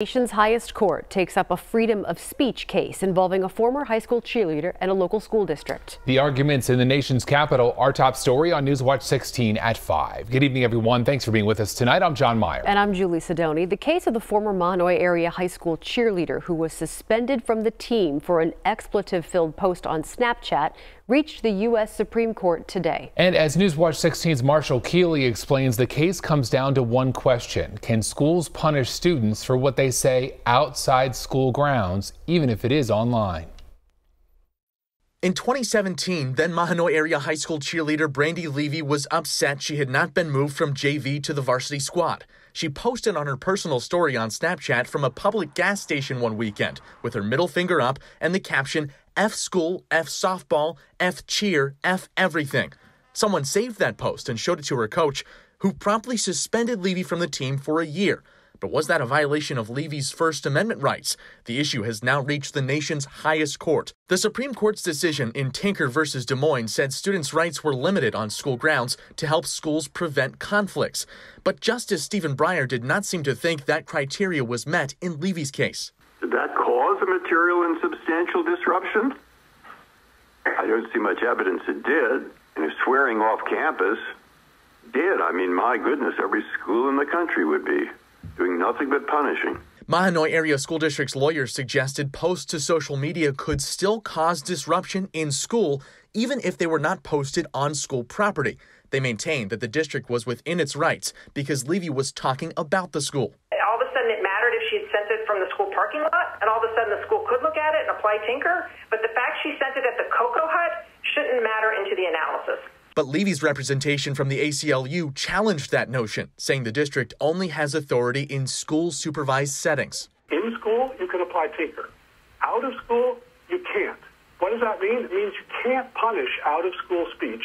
nation's highest court takes up a freedom of speech case involving a former high school cheerleader and a local school district. The arguments in the nation's capital, are top story on Newswatch 16 at 5. Good evening, everyone. Thanks for being with us tonight. I'm Jon Meyer. And I'm Julie Sidoni. The case of the former Mahanoy area high school cheerleader who was suspended from the team for an expletive filled post on Snapchat reached the U.S. Supreme Court today. And as Newswatch 16's Marshall Keely explains, the case comes down to one question Can schools punish students for what they they say outside school grounds, even if it is online. In 2017, then Mahanoy area high school cheerleader Brandi Levy was upset she had not been moved from JV to the varsity squad. She posted on her personal story on Snapchat from a public gas station one weekend with her middle finger up and the caption F school, F softball, F cheer, F everything. Someone saved that post and showed it to her coach, who promptly suspended Levy from the team for a year. But was that a violation of Levy's First Amendment rights? The issue has now reached the nation's highest court. The Supreme Court's decision in Tinker versus Des Moines said students' rights were limited on school grounds to help schools prevent conflicts. But Justice Stephen Breyer did not seem to think that criteria was met in Levy's case. Did that cause a material and substantial disruption? I don't see much evidence it did. And swearing off campus did. I mean, my goodness, every school in the country would be doing nothing but punishing. Mahanoy Area School District's lawyers suggested posts to social media could still cause disruption in school, even if they were not posted on school property. They maintained that the district was within its rights because Levy was talking about the school. All of a sudden, it mattered if she had sent it from the school parking lot, and all of a sudden the school could look at it and apply Tinker. But the fact she sent it at the Cocoa Hut shouldn't matter into the analysis. But Levy's representation from the ACLU challenged that notion, saying the district only has authority in school supervised settings. In school, you can apply Tinker. Out of school, you can't. What does that mean? It means you can't punish out of school speech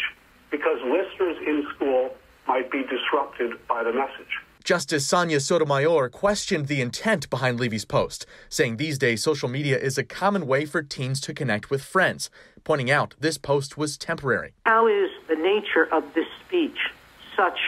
because listeners in school might be disrupted by the message. Justice Sonia Sotomayor questioned the intent behind Levy's post, saying these days social media is a common way for teens to connect with friends, pointing out this post was temporary. How is the nature of this speech such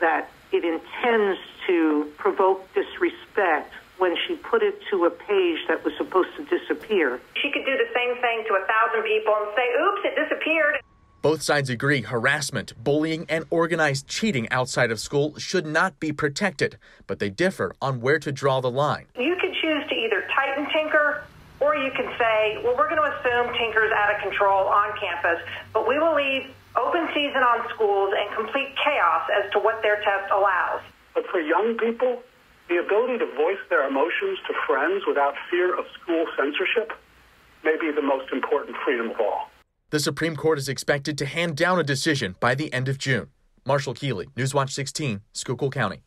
that it intends to provoke disrespect when she put it to a page that was supposed to disappear? She could do the same thing to a thousand people and say, oops, it disappeared. Both sides agree harassment, bullying, and organized cheating outside of school should not be protected, but they differ on where to draw the line. You can choose to either tighten Tinker or you can say, well, we're going to assume Tinker's out of control on campus, but we will leave open season on schools and complete chaos as to what their test allows. But for young people, the ability to voice their emotions to friends without fear of school censorship may be the most important freedom of all. The Supreme Court is expected to hand down a decision by the end of June. Marshall Keely, Newswatch 16, Schuylkill County.